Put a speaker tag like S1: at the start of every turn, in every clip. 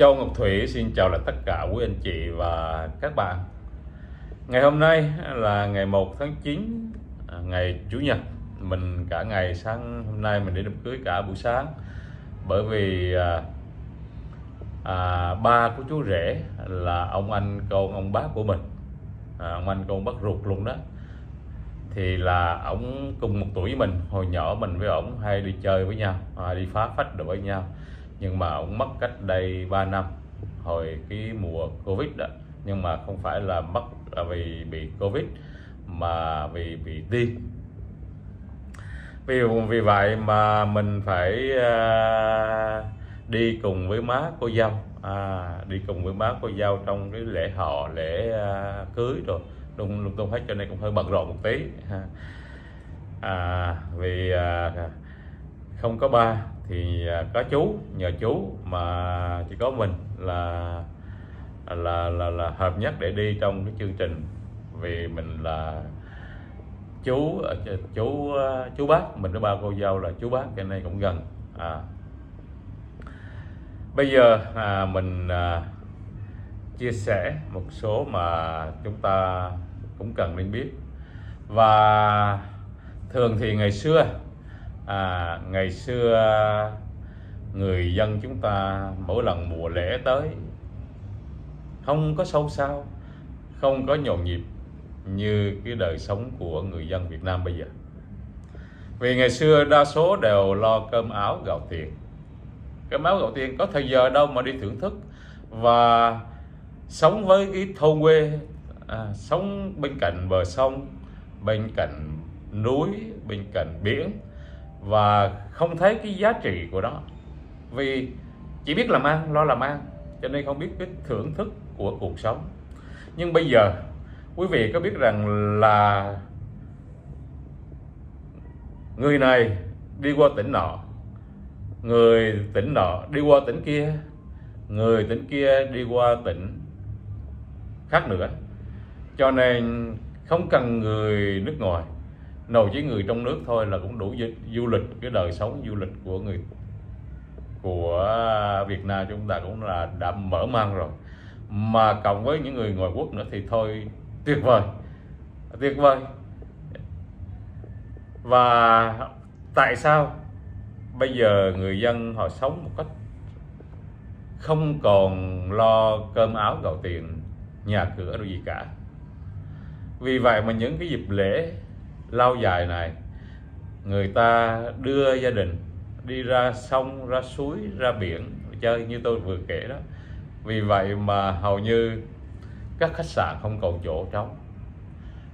S1: Châu Ngọc Thủy xin chào lại tất cả quý anh chị và các bạn. Ngày hôm nay là ngày 1 tháng 9 à, Ngày Chủ nhật. Mình cả ngày sáng hôm nay mình đi đám cưới cả buổi sáng. Bởi vì à, à, ba của chú rể là ông anh con ông bác của mình. À, Ông anh con bác ruột luôn đó. Thì là ông cùng một tuổi với mình hồi nhỏ mình với ổng hay đi chơi với nhau à, đi phá phách được với nhau nhưng mà ông mất cách đây 3 năm hồi cái mùa covid đó. Nhưng mà không phải là mất là vì bị covid mà vì bị điên vì vì vậy mà mình phải à, đi cùng với má cô dâu. À, đi cùng với má cô dâu trong cái lễ họ lễ à, cưới rồi. Lung lung tung hết cho nên cũng hơi bận rộn một tí à, vì à, không có ba thì à, có chú nhờ chú mà chỉ có mình là là là, là hợp nhất để đi trong cái chương trình. Vì mình là chú à, chú à, chú bác mình có ba cô dâu là chú bác cái này cũng gần à. Bây giờ à, mình à, chia sẻ một số mà chúng ta cũng cần nên biết. Và thường thì ngày xưa à, ngày xưa người dân chúng ta mỗi lần mùa lễ tới không có sâu sao không có nhộn nhịp như cái đời sống của người dân Việt Nam bây giờ. Vì ngày xưa đa số đều lo cơm áo gạo tiền. Cơm áo gạo tiền có thời giờ đâu mà đi thưởng thức và sống với cái thôn quê à, sống bên cạnh bờ sông bên cạnh núi bên cạnh biển và không thấy cái giá trị của nó vì chỉ biết làm ăn lo làm ăn cho nên không biết cái thưởng thức của cuộc sống. Nhưng bây giờ, quý vị có biết rằng là người này đi qua tỉnh nọ, người tỉnh nọ đi qua tỉnh kia, người tỉnh kia đi qua tỉnh khác nữa. Cho nên không cần người nước ngoài nồi chỉ người trong nước thôi là cũng đủ du lịch, cái đời sống du lịch của người, của Việt Nam chúng ta cũng là đã mở mang rồi. Mà cộng với những người ngoài quốc nữa thì thôi, tuyệt vời tuyệt vời. Và tại sao bây giờ người dân họ sống một cách không còn lo cơm áo gạo tiền, nhà cửa đâu gì cả? Vì vậy mà những cái dịp lễ lâu dài này, người ta đưa gia đình đi ra sông, ra suối, ra biển, chơi như tôi vừa kể đó. Vì vậy mà hầu như các khách sạn không còn chỗ trống.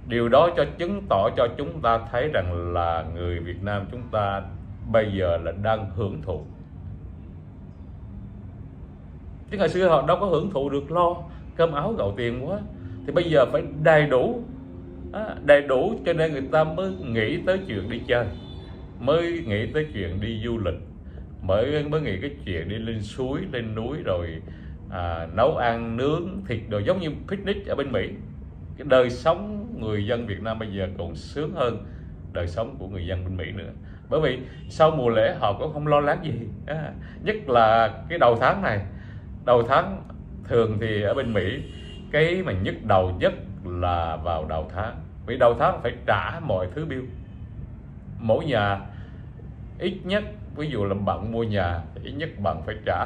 S1: Điều đó cho chứng tỏ cho chúng ta thấy rằng là người Việt Nam chúng ta bây giờ là đang hưởng thụ. Chứ ngày xưa họ đâu có hưởng thụ được lo cơm áo gạo tiền quá. Thì bây giờ phải đầy đủ à, đầy đủ cho nên người ta mới nghĩ tới chuyện đi chơi mới nghĩ tới chuyện đi du lịch mới mới nghĩ cái chuyện đi lên suối lên núi rồi à, nấu ăn nướng thịt đồ giống như picnic ở bên Mỹ. Cái đời sống người dân Việt Nam bây giờ cũng sướng hơn đời sống của người dân bên Mỹ nữa. Bởi vì sau mùa lễ họ cũng không lo lắng gì. À, nhất là cái đầu tháng này. Đầu tháng thường thì ở bên Mỹ cái mà nhức đầu nhất là vào đầu tháng. Vì đầu tháng phải trả mọi thứ bill. Mỗi nhà ít nhất ví dụ là bạn mua nhà ít nhất bạn phải trả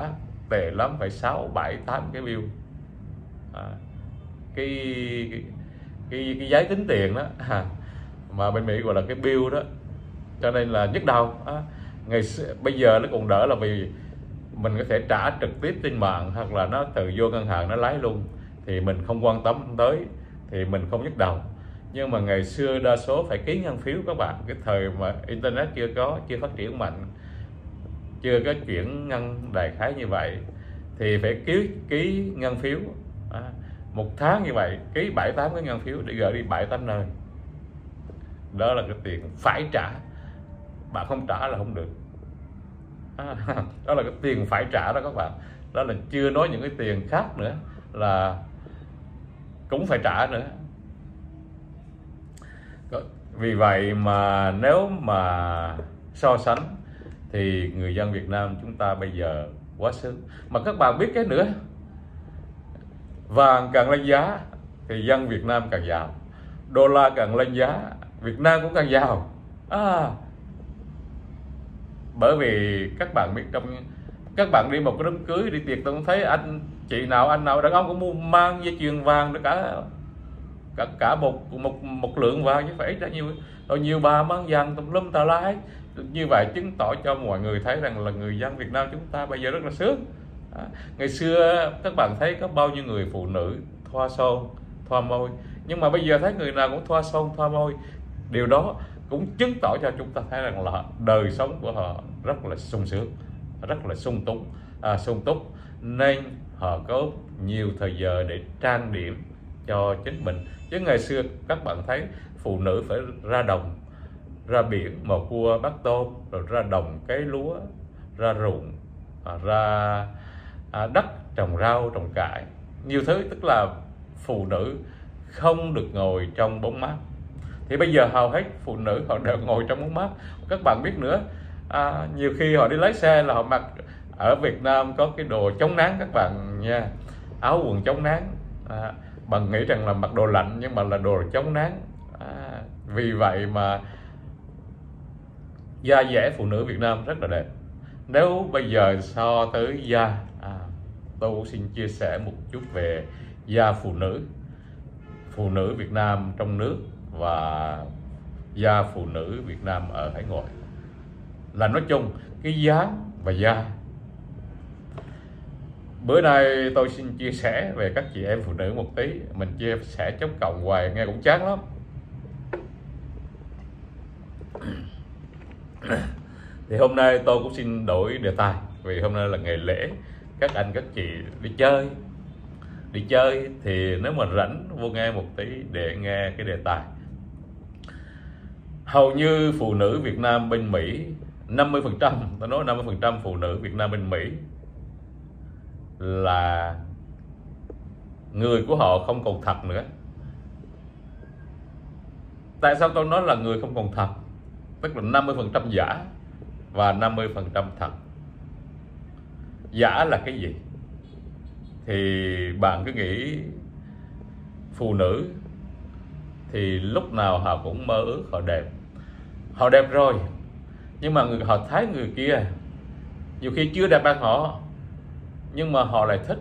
S1: tệ lắm phải 6, 7, 8 cái bill. À, cái, cái, cái, cái giấy tính tiền đó à, mà bên Mỹ gọi là cái bill đó. Cho nên là nhức đầu à, ngày bây giờ nó còn đỡ là vì mình có thể trả trực tiếp trên mạng hoặc là nó từ vô ngân hàng nó lái luôn thì mình không quan tâm tới thì mình không nhức đầu. Nhưng mà ngày xưa đa số phải ký ngân phiếu các bạn cái thời mà internet chưa có chưa phát triển mạnh chưa có chuyển ngân đại khái như vậy thì phải ký ký ngân phiếu à, một tháng như vậy ký bảy tám cái ngân phiếu để gửi đi bảy tám nơi. Đó là cái tiền phải trả. Bạn không trả là không được. À, đó là cái tiền phải trả đó các bạn. Đó là chưa nói những cái tiền khác nữa là cũng phải trả nữa. Vì vậy mà nếu mà so sánh thì người dân Việt Nam chúng ta bây giờ quá sướng mà các bạn biết cái nữa vàng càng lên giá thì dân Việt Nam càng giàu. Đô la càng lên giá Việt Nam cũng càng giàu. À, bởi vì các bạn biết trong các bạn đi một cái đám cưới đi tiệc tôi cũng thấy anh chị nào anh nào đàn ông cũng mua mang dây chuyền vàng cả cả cả một một một lượng vàng chứ phải ra nhiều. Rồi nhiều bà mang vàng tùm lum tà lái như vậy chứng tỏ cho mọi người thấy rằng là người dân Việt Nam chúng ta bây giờ rất là sướng. À, ngày xưa các bạn thấy có bao nhiêu người phụ nữ thoa son thoa môi. Nhưng mà bây giờ thấy người nào cũng thoa son thoa môi. Điều đó cũng chứng tỏ cho chúng ta thấy rằng là đời sống của họ rất là sung sướng rất là sung túc. À, sung túc. Nên họ có nhiều thời giờ để trang điểm cho chính mình. Chứ ngày xưa các bạn thấy phụ nữ phải ra đồng ra biển mà cua bắt tôm rồi ra đồng cái lúa ra ruộng à, ra à, đất trồng rau trồng cải. Nhiều thứ tức là phụ nữ không được ngồi trong bóng mát. Thì bây giờ hầu hết phụ nữ họ đều ngồi trong bóng mát. Các bạn biết nữa à, nhiều khi họ đi lái xe là họ mặc ở Việt Nam có cái đồ chống nắng các bạn nha. Áo quần chống nắng. À, bạn nghĩ rằng là mặc đồ lạnh nhưng mà là đồ chống nắng. À, vì vậy mà da dẻ phụ nữ Việt Nam rất là đẹp. Nếu bây giờ so tới da à, tôi cũng xin chia sẻ một chút về da phụ nữ. Phụ nữ Việt Nam trong nước và da phụ nữ Việt Nam ở hải ngoại. Là nói chung cái dáng và da bữa nay tôi xin chia sẻ về các chị em phụ nữ một tí. Mình chia sẻ chống cộng hoài, nghe cũng chán lắm. Thì hôm nay tôi cũng xin đổi đề tài, vì hôm nay là ngày lễ các anh, các chị đi chơi. Đi chơi thì nếu mà rảnh, vô nghe một tí để nghe cái đề tài. Hầu như phụ nữ Việt Nam bên Mỹ 50 phần trăm, tôi nói 50 phần trăm phụ nữ Việt Nam bên Mỹ là người của họ không còn thật nữa. Tại sao tôi nói là người không còn thật? Tức là 50 phần trăm giả và 50 phần trăm thật. Giả là cái gì? Thì bạn cứ nghĩ phụ nữ thì lúc nào họ cũng mơ ước họ đẹp. Họ đẹp rồi, nhưng mà người, họ thấy người kia nhiều khi chưa đẹp bằng họ nhưng mà họ lại thích.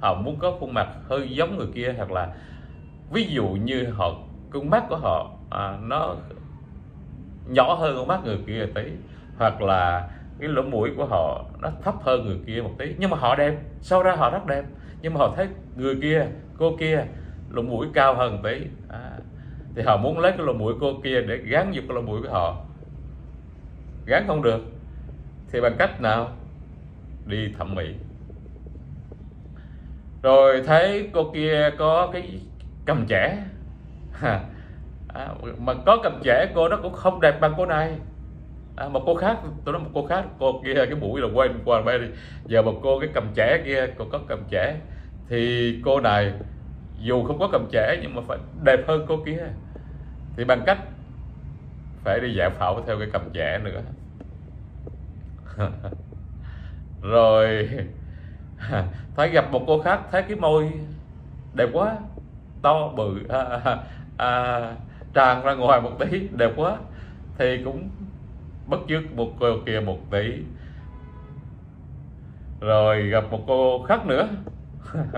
S1: Họ muốn có khuôn mặt hơi giống người kia hoặc là ví dụ như họ con mắt của họ à, nó nhỏ hơn con mắt người kia tí hoặc là cái lỗ mũi của họ nó thấp hơn người kia một tí. Nhưng mà họ đẹp sau ra họ rất đẹp. Nhưng mà họ thấy người kia cô kia lỗ mũi cao hơn tí. À, thì họ muốn lấy cái lỗ mũi cô kia để gắn vào cái lỗ mũi của họ. Gắn không được. Thì bằng cách nào? Đi thẩm mỹ. Rồi thấy cô kia có cái cầm trẻ à, mà có cầm trẻ cô đó cũng không đẹp bằng cô này. À, một cô khác tôi nói một cô khác cô kia cái mũi là quên qua bay đi giờ một cô cái cầm trẻ kia cô có cầm trẻ thì cô này dù không có cầm trẻ nhưng mà phải đẹp hơn cô kia. Thì bằng cách phải đi giải phẫu theo cái cầm trẻ nữa. rồi thấy gặp một cô khác thấy cái môi. Đẹp quá. To bự à, à, à, tràn ra ngoài một tí đẹp quá. Thì cũng bất chước một cô kia một tí. Rồi gặp một cô khác nữa.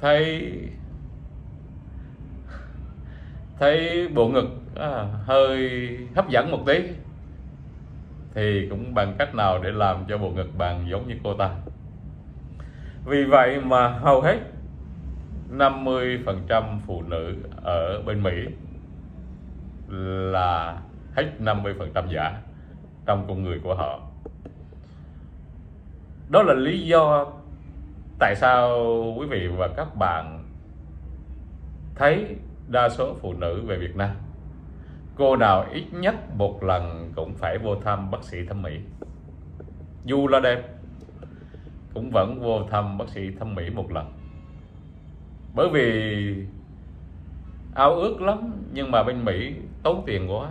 S1: Thấy thấy bộ ngực à, hơi hấp dẫn một tí thì cũng bằng cách nào để làm cho bộ ngực bạn giống như cô ta? Vì vậy mà hầu hết 50% phụ nữ ở bên Mỹ là hết 50% giả trong con người của họ. Đó là lý do tại sao quý vị và các bạn thấy đa số phụ nữ về Việt Nam cô nào ít nhất một lần cũng phải vô thăm bác sĩ thẩm mỹ. Dù là đẹp cũng vẫn vô thăm bác sĩ thẩm mỹ một lần. Bởi vì ao ước lắm nhưng mà bên Mỹ tốn tiền quá.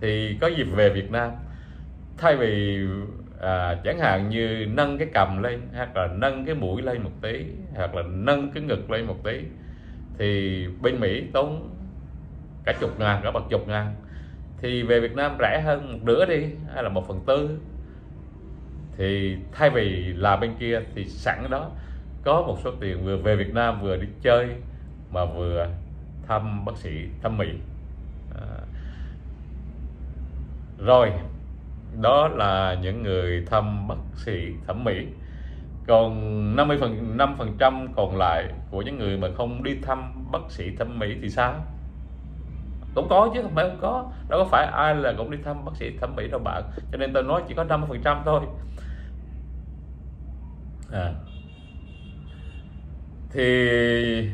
S1: Thì có dịp về Việt Nam thay vì à, chẳng hạn như nâng cái cầm lên hoặc là nâng cái mũi lên một tí hoặc là nâng cái ngực lên một tí thì bên Mỹ tốn cả chục ngàn, cả bậc chục ngàn. Thì về Việt Nam rẻ hơn một nửa đi, hay là một phần tư. Thì thay vì là bên kia thì sẵn đó có một số tiền vừa về Việt Nam vừa đi chơi, mà vừa thăm bác sĩ thăm Mỹ. À. rồi, đó là những người thăm bác sĩ thẩm mỹ. Còn 50 phần 5 phần trăm còn lại của những người mà không đi thăm bác sĩ thẩm mỹ thì sao? Cũng có chứ, không phải không có. Đâu có phải ai là cũng đi thăm bác sĩ thẩm mỹ đâu bạn. Cho nên tôi nói chỉ có 50 phần trăm thôi. À. thì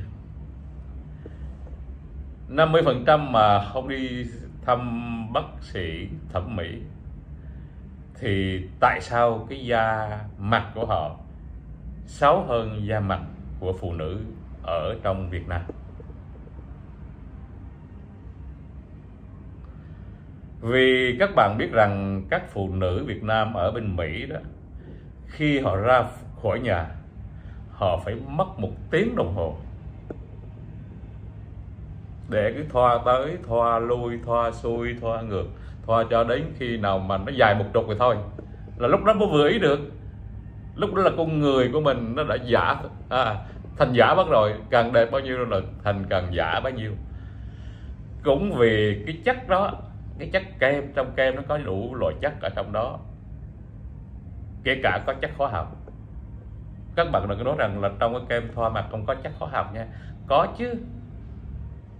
S1: 50 phần trăm mà không đi thăm bác sĩ thẩm mỹ, thì tại sao cái da mặt của họ xấu hơn da mặt của phụ nữ ở trong Việt Nam? Vì các bạn biết rằng các phụ nữ Việt Nam ở bên Mỹ đó khi họ ra khỏi nhà họ phải mất một tiếng đồng hồ để cứ thoa tới thoa lui thoa xuôi thoa ngược thoa cho đến khi nào mà nó dài một trục rồi thôi. Là lúc đó mới vừa ý được. Lúc đó là con người của mình nó đã giả à, thành giả bắt rồi. Càng đẹp bao nhiêu là thành càng giả bao nhiêu. Cũng vì cái chất đó cái chất kem, trong kem nó có đủ loại chất ở trong đó. Kể cả có chất hóa học. Các bạn đừng có nói rằng là trong cái kem thoa mặt không có chất hóa học nha. Có chứ.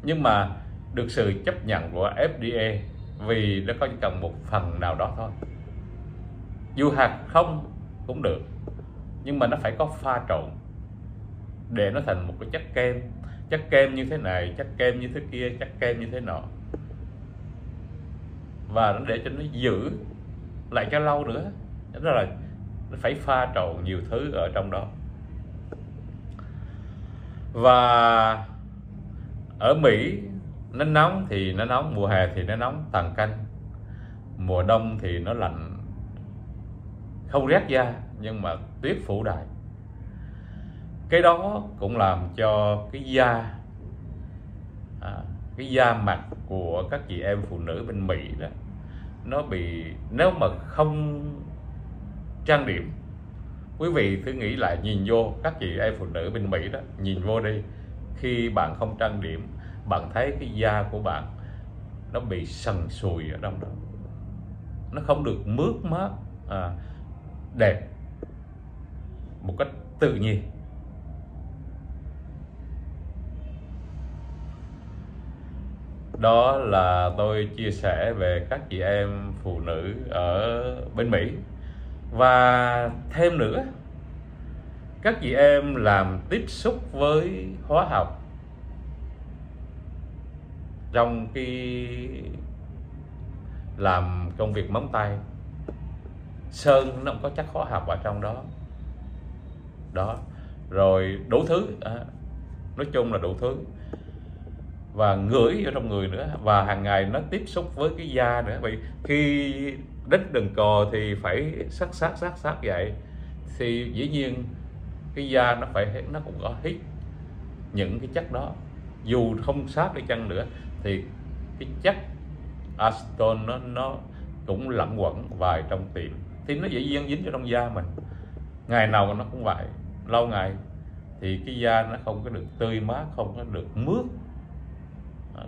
S1: Nhưng mà được sự chấp nhận của FDA vì nó có chỉ cần một phần nào đó thôi. Dù hạt không cũng được, nhưng mà nó phải có pha trộn để nó thành một cái chất kem. Chất kem như thế này, chất kem như thế kia, chất kem như thế nọ và nó để cho nó giữ lại cho lâu nữa. Đó là nó phải pha trộn nhiều thứ ở trong đó. Và ở Mỹ nó nóng thì nó nóng mùa hè thì nó nóng tàn canh. Mùa đông thì nó lạnh. Không rét da nhưng mà tuyết phủ đại. Cái đó cũng làm cho cái da à, cái da mặt của các chị em phụ nữ bên Mỹ đó nó bị nếu mà không trang điểm quý vị thử nghĩ lại nhìn vô các chị em phụ nữ bên Mỹ đó nhìn vô đi khi bạn không trang điểm bạn thấy cái da của bạn nó bị sần sùi ở trong đó nó không được mướt mát à, đẹp một cách tự nhiên. Đó là tôi chia sẻ về các chị em phụ nữ ở bên Mỹ. Và thêm nữa các chị em làm tiếp xúc với hóa học trong khi làm công việc móng tay. Sơn nó cũng có chất hóa học ở trong đó. Đó rồi đủ thứ à, nói chung là đủ thứ và ngửi ở trong người nữa. Và hàng ngày nó tiếp xúc với cái da nữa. Vì khi đất đừng cò thì phải sát sát sát sát vậy. Thì dĩ nhiên cái da nó phải, nó cũng có hít những cái chất đó. Dù không sát đi chăng nữa thì cái chất acetone nó nó cũng lẫn quẩn vài trong tiệm. Thì nó dễ dàng dính vào trong da mình. Ngày nào nó cũng vậy. Lâu ngày thì cái da nó không có được tươi mát, không có được mướt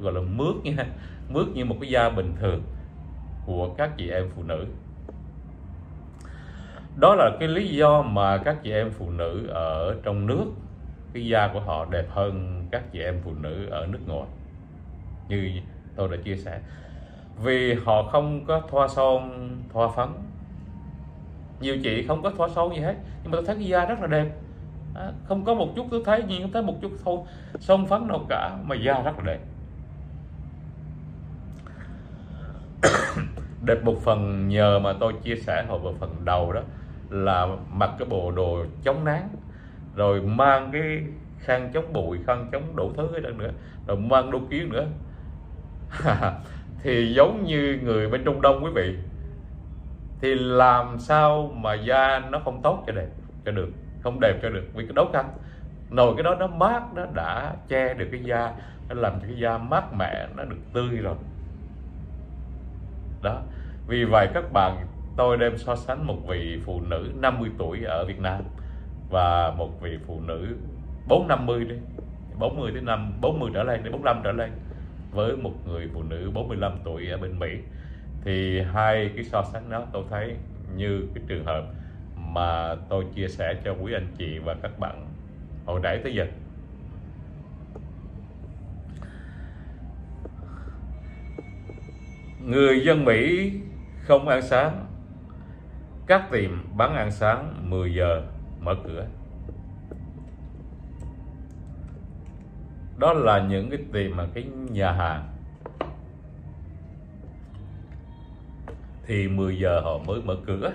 S1: gọi là mướt nha. Mướt như một cái da bình thường của các chị em phụ nữ. Đó là cái lý do mà các chị em phụ nữ ở trong nước cái da của họ đẹp hơn các chị em phụ nữ ở nước ngoài như tôi đã chia sẻ. Vì họ không có thoa son thoa phấn. Nhiều chị không có thoa son gì hết nhưng mà tôi thấy cái da rất là đẹp. À, không có một chút tôi thấy nhìn không thấy một chút thôi son phấn đâu cả mà da rất là đẹp. Đợt một phần nhờ mà tôi chia sẻ hồi vào phần đầu đó, là mặc cái bộ đồ chống nắng, rồi mang cái khăn chống bụi, khăn chống đủ thứ hết nữa, rồi mang đôi kiến nữa. Thì giống như người bên Trung Đông quý vị, thì làm sao mà da nó không tốt cho đẹp, cho được, không đẹp cho được. Vì cái đấu khăn nồi cái đó nó mát, nó đã che được cái da, nó làm cho cái da mát mẻ, nó được tươi rồi. Đó vì vậy các bạn, tôi đem so sánh một vị phụ nữ 50 tuổi ở Việt Nam và một vị phụ nữ 450 đi 40 đến năm 40 trở lên đến 45 trở lên với một người phụ nữ 45 tuổi ở bên Mỹ. Thì hai cái so sánh đó tôi thấy như cái trường hợp mà tôi chia sẻ cho quý anh chị và các bạn hồi nãy tới giờ. Người dân Mỹ không ăn sáng. Các tiệm bán ăn sáng 10 giờ mở cửa. Đó là những cái tiệm mà cái nhà hàng thì 10 giờ họ mới mở cửa.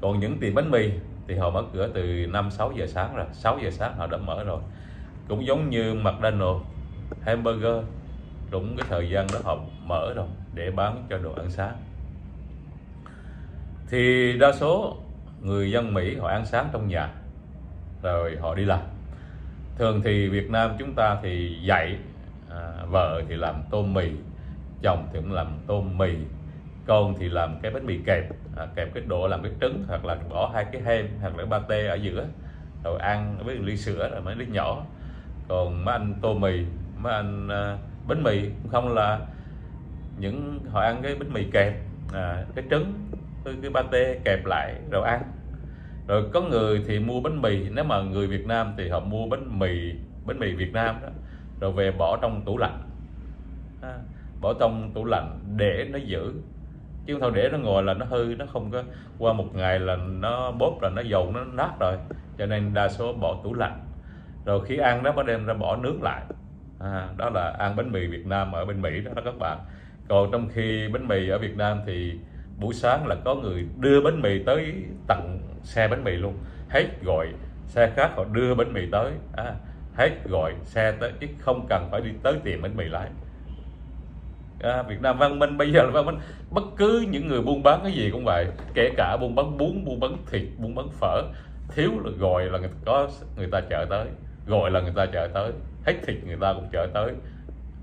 S1: Còn những tiệm bánh mì thì họ mở cửa từ 5 6 giờ sáng rồi. 6 giờ sáng họ đã mở rồi. Cũng giống như McDonald's, hamburger cũng cái thời gian đó họ mở rồi để bán cho đồ ăn sáng thì đa số người dân Mỹ họ ăn sáng trong nhà rồi họ đi làm. Thường thì Việt Nam chúng ta thì dạy à, vợ thì làm tôm mì chồng thì cũng làm tôm mì con thì làm cái bánh mì kẹp à, kẹp cái độ làm cái trứng hoặc là bỏ hai cái hem hoặc là ba tê ở giữa rồi ăn với ly sữa là mấy ly nhỏ. Còn mấy anh tô mì mấy anh à, bánh mì không là những họ ăn cái bánh mì kẹp à, cái trứng cái, cái pate kẹp lại rồi ăn. Rồi có người thì mua bánh mì nếu mà người Việt Nam thì họ mua bánh mì bánh mì Việt Nam đó. Rồi về bỏ trong tủ lạnh. À, bỏ trong tủ lạnh để nó giữ. Chứ không thôi để nó ngồi là nó hư nó không có qua một ngày là nó bóp là nó dầu nó nát rồi. Cho nên đa số bỏ tủ lạnh. Rồi khi ăn đó mới đem ra bỏ nước lại. À, đó là ăn bánh mì Việt Nam ở bên Mỹ đó, đó các bạn. Còn trong khi bánh mì ở Việt Nam thì buổi sáng là có người đưa bánh mì tới tận xe bánh mì luôn. Hết gọi xe khác họ đưa bánh mì tới. À, hết gọi xe tới chứ không cần phải đi tới tiệm bánh mì lái à, Việt Nam văn minh bây giờ là văn minh. Bất cứ những người buôn bán cái gì cũng vậy kể cả buôn bán bún buôn bán thịt buôn bán phở thiếu là gọi là người có người ta chở tới gọi là người ta chở tới. Hết thịt người ta cũng chở tới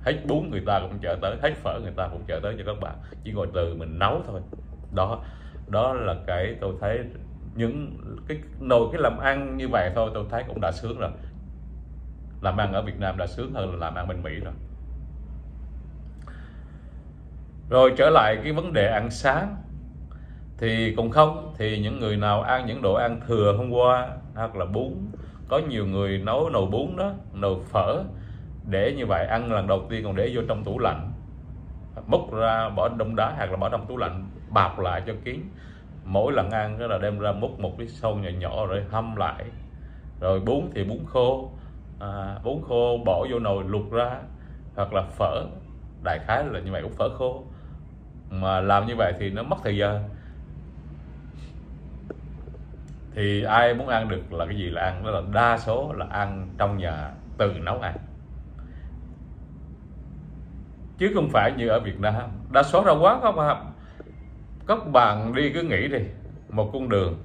S1: hết bún người ta cũng chở tới, hết phở người ta cũng chở tới cho các bạn. Chỉ ngồi từ mình nấu thôi. Đó đó là cái tôi thấy những cái nồi cái làm ăn như vậy thôi, tôi thấy cũng đã sướng rồi. Làm ăn ở Việt Nam đã sướng hơn là làm ăn bên Mỹ rồi. Rồi trở lại cái vấn đề ăn sáng. Thì cũng không, thì những người nào ăn những đồ ăn thừa hôm qua, hoặc là bún, có nhiều người nấu nồi bún đó, nồi phở để như vậy ăn lần đầu tiên còn để vô trong tủ lạnh. Múc ra bỏ đông đá hoặc là bỏ trong tủ lạnh bạc lại cho kín. Mỗi lần ăn đó là đem ra múc một cái sâu nhỏ nhỏ rồi hâm lại. Rồi bún thì bún khô. À, bún khô bỏ vô nồi luộc ra hoặc là phở. Đại khái là như vậy cũng phở khô. Mà làm như vậy thì nó mất thời gian. Thì ai muốn ăn được là cái gì là ăn? Đó là đa số là ăn trong nhà tự nấu ăn chứ không phải như ở Việt Nam. Đa số ra quá không à. Các bạn đi cứ nghĩ đi. Một con đường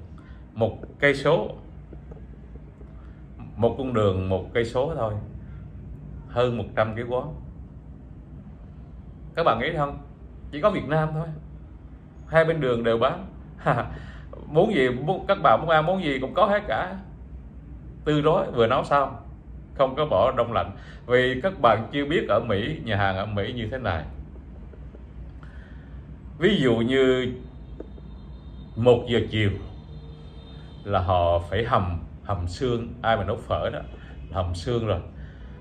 S1: một cây số. Một con đường một cây số thôi. Hơn 100 cái quán. Các bạn nghĩ không? Chỉ có Việt Nam thôi. Hai bên đường đều bán. Muốn gì muốn, các bạn muốn ăn muốn gì cũng có hết cả. Từ đó vừa nấu xong không có bỏ đông lạnh. Vì các bạn chưa biết ở Mỹ, nhà hàng ở Mỹ như thế này. Ví dụ như một giờ chiều là họ phải hầm hầm xương. Ai mà nấu phở đó, hầm xương rồi.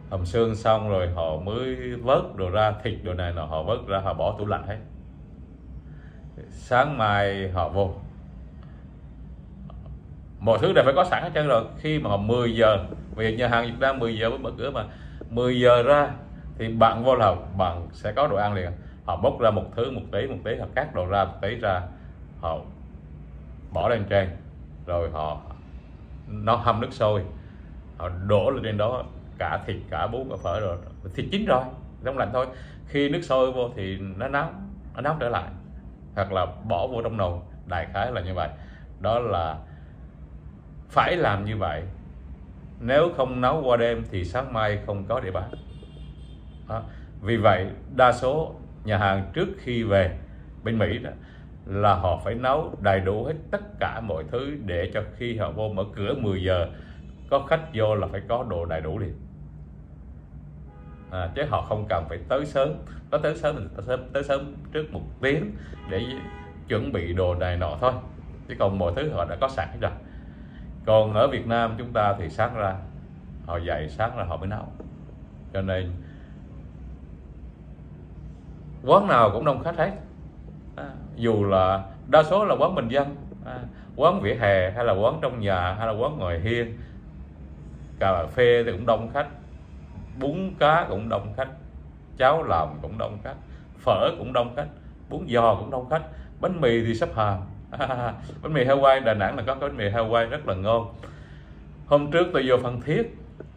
S1: Hầm xương xong rồi họ mới vớt đồ ra, thịt đồ này nọ họ vớt ra, họ bỏ tủ lạnh hết. Sáng mai họ vô mọi thứ đều phải có sẵn hết trơn rồi. Khi mà 10 giờ vì nhà hàng Việt Nam 10 giờ mới mở cửa mà. 10 giờ ra thì bạn vô là bạn sẽ có đồ ăn liền. Họ bốc ra một thứ, một tí một tí, họ cắt đồ ra, một tí ra, họ bỏ lên trên. Rồi họ, nó hâm nước sôi. Họ đổ lên trên đó cả thịt, cả bún, cả phở rồi. Thịt chín rồi, đông lạnh thôi. Khi nước sôi vô thì nó nóng nó nóng trở lại. Hoặc là bỏ vô trong nồi. Đại khái là như vậy. Đó là phải làm như vậy. Nếu không nấu qua đêm thì sáng mai không có để bán đó. vì vậy đa số nhà hàng trước khi về bên Mỹ đó là họ phải nấu đầy đủ hết tất cả mọi thứ để cho khi họ vô mở cửa 10 giờ có khách vô là phải có đồ đầy đủ liền. À, chứ họ không cần phải tới sớm. Có tới sớm thì tới sớm, tới sớm trước một tiếng để chuẩn bị đồ này nọ thôi. Chứ còn mọi thứ họ đã có sẵn rồi còn ở Việt Nam chúng ta thì sát ra họ dạy sát ra họ mới nấu. Cho nên quán nào cũng đông khách hết. À, dù là đa số là quán bình dân à, quán vỉa hè hay là quán trong nhà hay là quán ngoài hiên. Cà phê thì cũng đông khách bún cá cũng đông khách cháo làm cũng đông khách phở cũng đông khách bún giò cũng đông khách bánh mì thì sắp hàng. bánh mì Hawaii Đà Nẵng là có cái bánh mì Hawaii rất là ngon. Hôm trước tôi vô Phan Thiết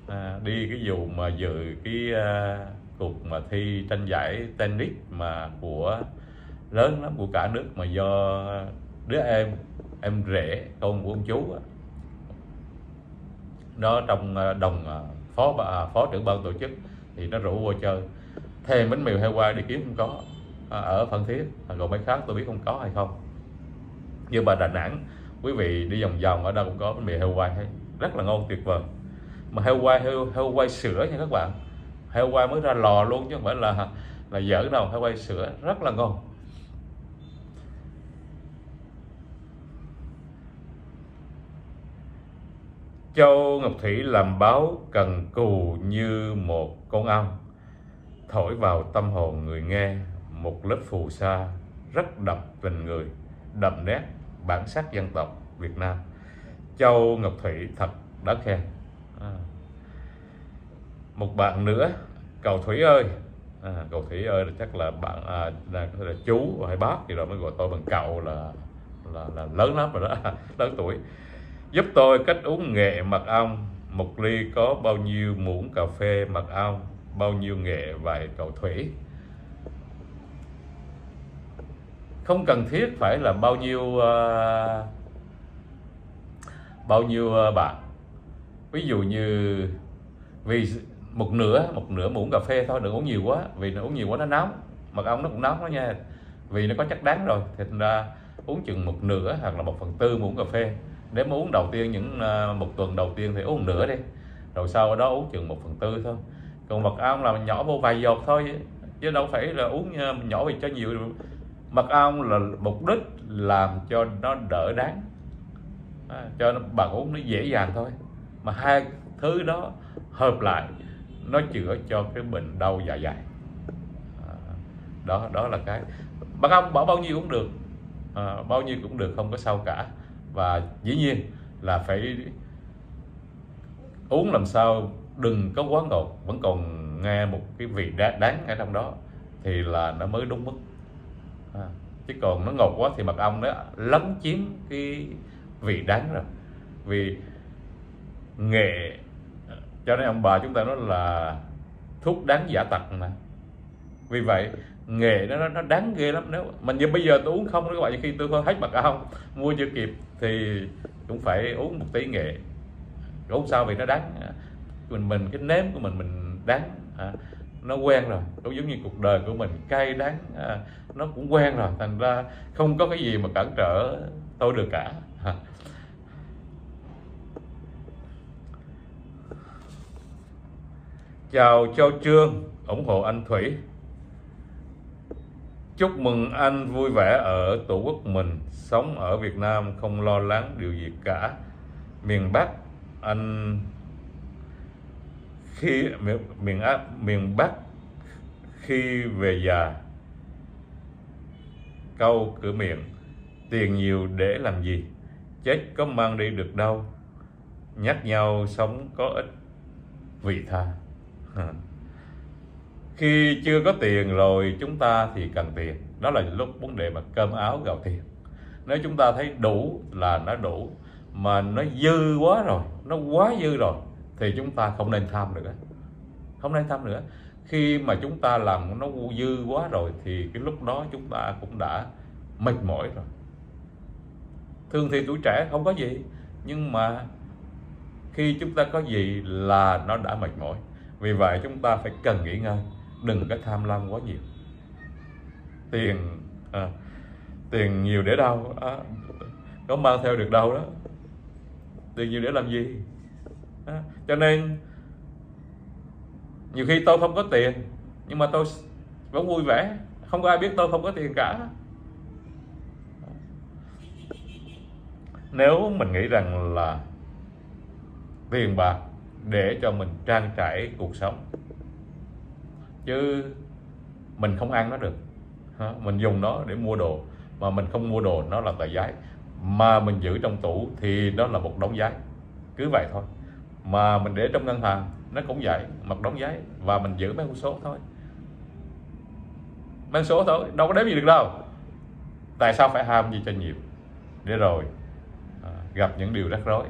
S1: à, đi cái vụ mà dự cái à, cuộc mà thi tranh giải tennis mà của lớn lắm của cả nước mà do đứa em em rể con của ông chú đó, trong à, đồng à, phó phó à, phó trưởng ban tổ chức thì nó rủ vô chơi. Thèm bánh mì Hawaii đi kiếm không có ở Phan Thiết. Còn mấy khác tôi biết không có hay không như bà Đà Nẵng quý vị đi vòng vòng ở đâu cũng có bánh mì heo quay rất là ngon tuyệt vời. Mà heo quay heo, heo quay sữa nha các bạn. Heo quay mới ra lò luôn chứ không phải là là dở đâu. Heo quay sữa rất là ngon. Châu Ngọc Thủy làm báo cần cù như một con ong. Thổi vào tâm hồn người nghe một lớp phù sa rất đậm tình người đậm nét bản sắc dân tộc Việt Nam. Châu Ngọc Thủy thật đáng khen. À. một bạn nữa cầu Thủy ơi. À, cầu Thủy ơi là chắc là bạn à, là, là chú hay bác thì rồi mới gọi tôi bằng cậu là là, là lớn lắm rồi đó lớn tuổi. Giúp tôi cách uống nghệ mật ong. Một ly có bao nhiêu muỗng cà phê mật ong bao nhiêu nghệ vài cầu thủy. Không cần thiết phải là bao nhiêu uh, bao nhiêu uh, bạn. Ví dụ như vì một nửa một nửa muỗng cà phê thôi đừng uống nhiều quá vì nó uống nhiều quá nó nóng. Mật ong nó cũng nóng đó nha vì nó có chất đáng rồi thì ra uống chừng một nửa hoặc là một phần tư muỗng cà phê. Nếu mà uống đầu tiên những uh, một tuần đầu tiên thì uống nửa đi rồi sau đó uống chừng một phần tư thôi. Còn mật ong là nhỏ vô vài giọt thôi chứ đâu phải là uống nhỏ vì cho nhiều mật ong là mục đích làm cho nó đỡ đáng, à, cho nó bằng uống nó dễ dàng thôi. Mà hai thứ đó hợp lại nó chữa cho cái bệnh đau dạ dày. À, đó đó là cái. Mật ong bỏ bao nhiêu cũng được. À, bao nhiêu cũng được không có sao cả. Và dĩ nhiên là phải uống làm sao đừng có quá ngọt vẫn còn nghe một cái vị đáng ở trong đó thì là nó mới đúng mức à, chứ còn nó ngọt quá thì mật ong nó lấn chiếm cái vị đắng rồi. Vì nghệ cho nên ông bà chúng ta nói là thuốc đáng giả tật mà. Vì vậy nghệ nó nó đáng ghê lắm. Nếu mình như bây giờ tôi uống không các bạn khi tôi hết mật ong mua chưa kịp thì cũng phải uống một tí nghệ uống sao vì nó đắng. Mình mình cái nếm của mình mình đắng. À, nó quen rồi nó giống như cuộc đời của mình cay đắng à, nó cũng quen rồi. Thành ra không có cái gì mà cản trở tôi được cả. Chào Châu Trương ủng hộ anh Thủy. Chúc mừng anh vui vẻ ở tổ quốc mình. Sống ở Việt Nam không lo lắng điều gì cả. Miền Bắc anh khi miền miền, miền Bắc khi về già câu cửa miệng tiền nhiều để làm gì? Chết có mang đi được đâu. Nhắc nhau sống có ích vị tha. Khi chưa có tiền rồi chúng ta thì cần tiền. Đó là lúc vấn đề mà cơm áo gạo tiền. Nếu chúng ta thấy đủ là nó đủ mà nó dư quá rồi nó quá dư rồi thì chúng ta không nên tham nữa. Không nên tham nữa. Khi mà chúng ta làm nó dư quá rồi thì cái lúc đó chúng ta cũng đã mệt mỏi rồi. Thường thì tuổi trẻ không có gì nhưng mà khi chúng ta có gì là nó đã mệt mỏi. Vì vậy chúng ta phải cần nghỉ ngơi đừng có tham lam quá nhiều. Tiền à, tiền nhiều để đâu à, có mang theo được đâu đó. Tiền nhiều để làm gì? À, cho nên nhiều khi tôi không có tiền nhưng mà tôi vẫn vui vẻ. Không có ai biết tôi không có tiền cả. Nếu mình nghĩ rằng là tiền bạc để cho mình trang trải cuộc sống chứ mình không ăn nó được mình dùng nó để mua đồ mà mình không mua đồ nó là tờ giấy mà mình giữ trong tủ thì nó là một đống giấy cứ vậy thôi mà mình để trong ngân hàng nó cũng vậy mặt đóng giấy và mình giữ mấy con số thôi. Mấy con số thôi đâu có đếm gì được đâu. Tại sao phải ham gì cho nhiều? Để rồi à, gặp những điều rắc rối.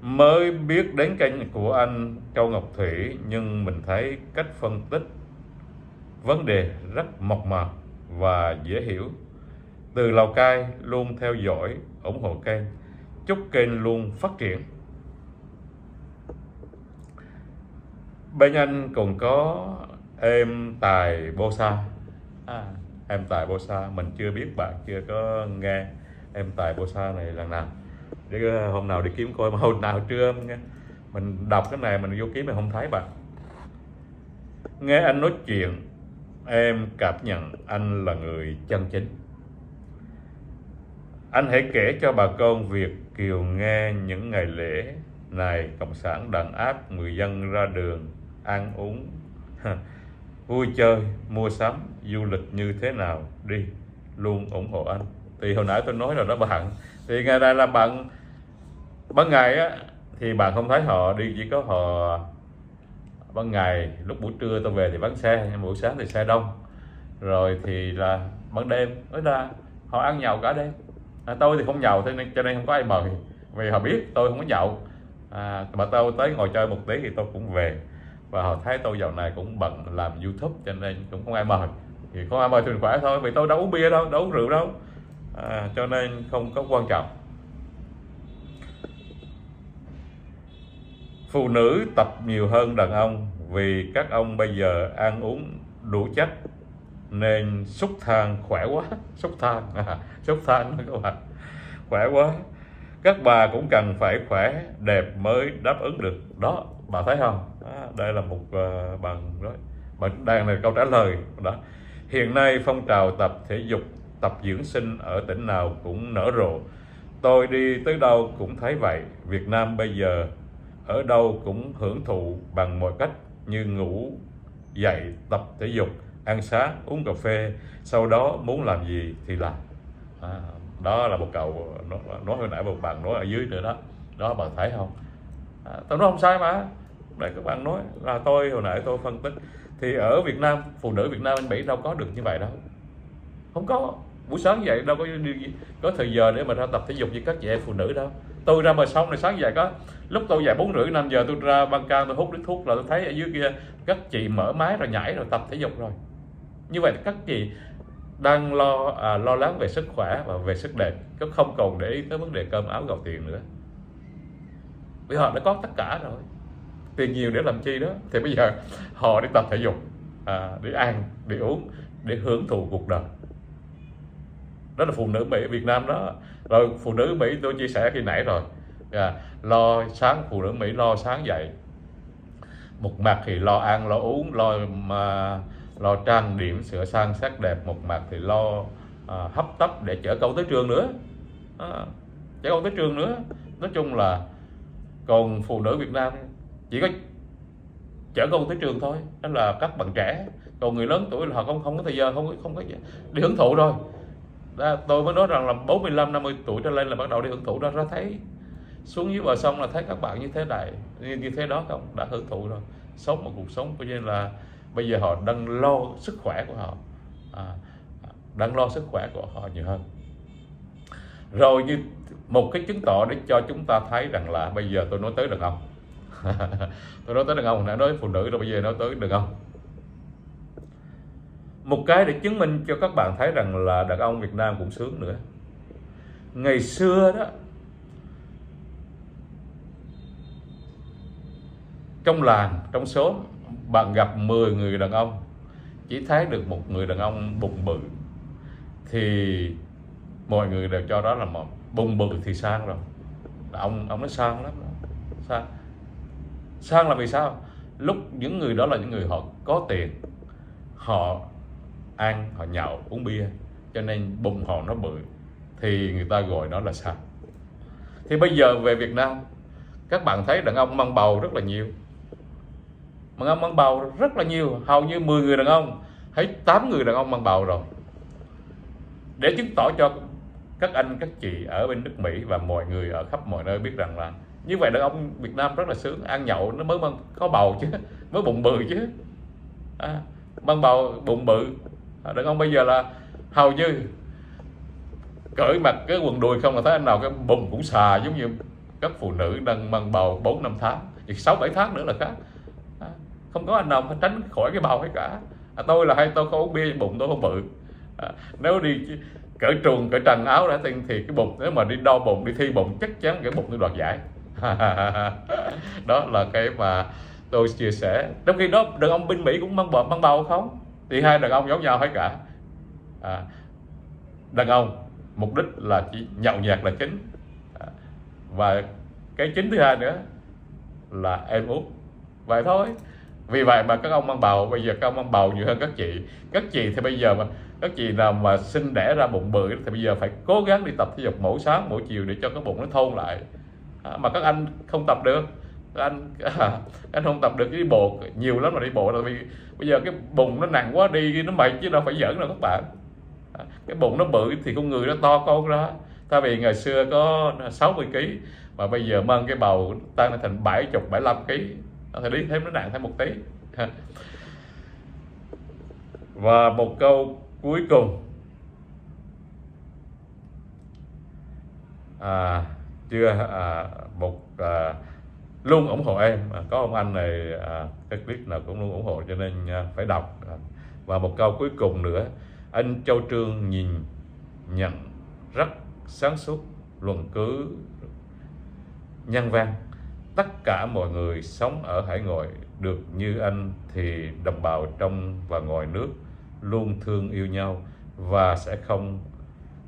S1: Mới biết đến kênh của anh Châu Ngọc Thủy nhưng mình thấy cách phân tích vấn đề rất mộc mạc và dễ hiểu. Từ Lào Cai luôn theo dõi, ủng hộ kênh. Chúc kênh luôn phát triển. Bên anh còn có em Tài Bosa. À, em Tài Bosa, mình chưa biết bạn chưa có nghe em Tài Bosa này lần nào để ờ, hôm nào đi kiếm coi mà hôm nào trưa mình đọc cái này mình vô kiếm mình không thấy bà nghe anh nói chuyện em cảm nhận anh là người chân chính anh hãy kể cho bà con Việt Kiều nghe những ngày lễ này. Cộng sản đàn áp người dân ra đường, ăn uống. Vui chơi, mua sắm, du lịch như thế nào đi. Luôn ủng hộ anh. Thì hồi nãy tôi nói rồi đó bạn thì ngày đây là bạn ban ngày á, thì bạn không thấy họ đi, chỉ có họ ban ngày. Lúc buổi trưa tôi về thì bán xe, nhưng buổi sáng thì xe đông. Rồi thì là ban đêm. Mới ra họ ăn nhậu cả đêm à, tôi thì không nhậu thế nên cho nên không có ai mời. Vì họ biết tôi không có nhậu à, mà tôi tới ngồi chơi một tí thì tôi cũng về. Và họ thấy tôi dạo này cũng bận làm youtube cho nên cũng không ai mời. Thì không ai mời thì khỏe thôi vì tôi đâu uống bia đâu đâu uống rượu đâu. À, cho nên không có quan trọng. Phụ nữ tập nhiều hơn đàn ông vì các ông bây giờ ăn uống đủ chất nên xúc than khỏe quá. Xúc than à, xúc than đó các bạn. Khỏe quá. Các bà cũng cần phải khỏe đẹp mới đáp ứng được. Đó bà thấy không? À, đây là một uh, bằng đó. Mà đang là câu trả lời. Đó. Hiện nay phong trào tập thể dục tập dưỡng sinh ở tỉnh nào cũng nở rộ. Tôi đi tới đâu cũng thấy vậy. Việt Nam bây giờ ở đâu cũng hưởng thụ bằng mọi cách như ngủ dậy tập thể dục ăn sáng uống cà phê sau đó muốn làm gì thì làm. À, đó là một cậu nói, nói hồi nãy một bạn nói ở dưới nữa đó. Đó bạn thấy không? À, tôi nói không sai mà. Để các bạn nói là tôi hồi nãy tôi phân tích thì ở Việt Nam phụ nữ Việt Nam anh Mỹ đâu có được như vậy đâu. Không có. Buổi sáng dậy đâu có có thời giờ để mà ra tập thể dục như các chị em phụ nữ đâu. Tôi ra bờ sông này sáng dậy có lúc tôi dậy bốn rưỡi năm giờ tôi ra băng can tôi hút điếu thuốc là tôi thấy ở dưới kia các chị mở máy rồi nhảy rồi tập thể dục rồi như vậy các chị đang lo à, lo lắng về sức khỏe và về sức đẹp chứ không còn để ý tới vấn đề cơm áo gạo tiền nữa. Vì họ đã có tất cả rồi. Tiền nhiều để làm chi đó? Thì bây giờ họ đi tập thể dục à, để ăn để uống để hưởng thụ cuộc đời. Đó là phụ nữ Mỹ Việt Nam đó. Rồi phụ nữ Mỹ tôi chia sẻ khi nãy rồi. À, lo sáng phụ nữ Mỹ lo sáng dậy. Một mặt thì lo ăn lo uống lo mà lo trang điểm sửa sang sắc đẹp một mặt thì lo à, hấp tấp để chở con tới trường nữa. À, chở con tới trường nữa. Nói chung là còn phụ nữ Việt Nam chỉ có chở con tới trường thôi đó là các bạn trẻ. Còn người lớn tuổi là họ không không có thời giờ không không có đi hưởng thụ rồi. Đó, tôi mới nói rằng là 45 50 tuổi trở lên là bắt đầu đi hưởng thụ đó ra thấy. Xuống dưới bờ sông là thấy các bạn như thế này như, như thế đó không? Đã hưởng thụ rồi sống một cuộc sống coi như là bây giờ họ đang lo sức khỏe của họ. À, đang lo sức khỏe của họ nhiều hơn. Rồi như một cái chứng tỏ để cho chúng ta thấy rằng là bây giờ tôi nói tới đàn ông. Tôi nói tới đàn ông đã nói phụ nữ rồi bây giờ nói tới đàn ông. Một cái để chứng minh cho các bạn thấy rằng là đàn ông Việt Nam cũng sướng nữa. Ngày xưa đó trong làng trong xóm bạn gặp 10 người đàn ông, chỉ thấy được một người đàn ông bụng bự, thì mọi người đều cho đó là một bụng bự thì sang rồi. Ông ông nói sang lắm sang. Sang là vì sao? Lúc những người đó là những người họ có tiền, họ ăn, họ nhậu, uống bia, cho nên bụng họ nó bự, thì người ta gọi nó là sang. Thì bây giờ về Việt Nam, các bạn thấy đàn ông mang bầu rất là nhiều mà ông mang bầu rất là nhiều hầu như 10 người đàn ông. Thấy 8 người đàn ông mang bầu rồi. Để chứng tỏ cho các anh các chị ở bên nước Mỹ và mọi người ở khắp mọi nơi biết rằng là như vậy đàn ông Việt Nam rất là sướng. Ăn nhậu nó mới mang có bầu chứ mới bụng bự chứ. À, mang bầu bụng bự. À, đàn ông bây giờ là hầu như cởi mặt cái quần đùi không là thấy anh nào cái bụng cũng xà giống như các phụ nữ đang mang bầu 4 năm tháng 6 7 tháng nữa là khác không có anh nào phải tránh khỏi cái bầu hết cả. À, tôi là hay tôi có uống bia bụng tôi không bự. À, nếu đi cởi truồng cởi trần áo đã thì, thì cái bụng nếu mà đi đo bụng đi thi bụng chắc chắn cái bụng tôi đoạt giải. Đó là cái mà tôi chia sẻ. Trong khi đó đàn ông bên mỹ cũng mang bầu mang bầu không? Thì hai đàn ông giống nhau hết cả. À, đàn ông mục đích là chỉ nhậu nhạt là chính. À, và cái chính thứ hai nữa là em út vậy thôi vì vậy mà các ông mang bầu bây giờ các ông mang bầu nhiều hơn các chị. Các chị thì bây giờ mà các chị nào mà sinh đẻ ra bụng bự thì bây giờ phải cố gắng đi tập thể dục mỗi sáng mỗi chiều để cho cái bụng nó thôn lại. À, mà các anh không tập được. Các anh à, anh không tập được đi bộ nhiều lắm mà đi bộ. Là vì bây giờ cái bụng nó nặng quá đi nó mệt chứ đâu phải giỡn đâu các bạn. À, cái bụng nó bự thì con người nó to con ra. Thay vì ngày xưa có 60 kg mà bây giờ mang cái bầu tăng lên thành 70 75 kg thì đi thêm nó nặng thêm một tí. Và một câu cuối cùng. À, chưa à, một à, luôn ủng hộ em. À, có ông anh này à, cái clip nào cũng luôn ủng hộ cho nên à, phải đọc. À, và một câu cuối cùng nữa. Anh Châu Trương nhìn nhận rất sáng suốt luận cứ nhân văn tất cả mọi người sống ở hải ngoại, được như anh thì đồng bào trong và ngoài nước luôn thương yêu nhau và sẽ không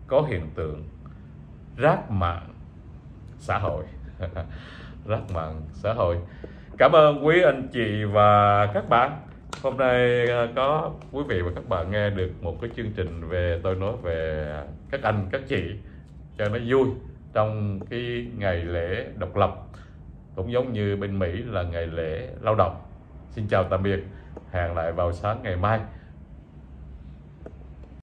S1: có hiện tượng rác mạng xã hội. Rác mạng xã hội. Cảm ơn quý anh chị và các bạn. Hôm nay à, có quý vị và các bạn nghe được một cái chương trình về tôi nói về các anh, các chị cho nó vui trong cái ngày lễ độc lập cũng giống như bên Mỹ là ngày lễ lao động. Xin chào tạm biệt. Hẹn lại vào sáng ngày mai.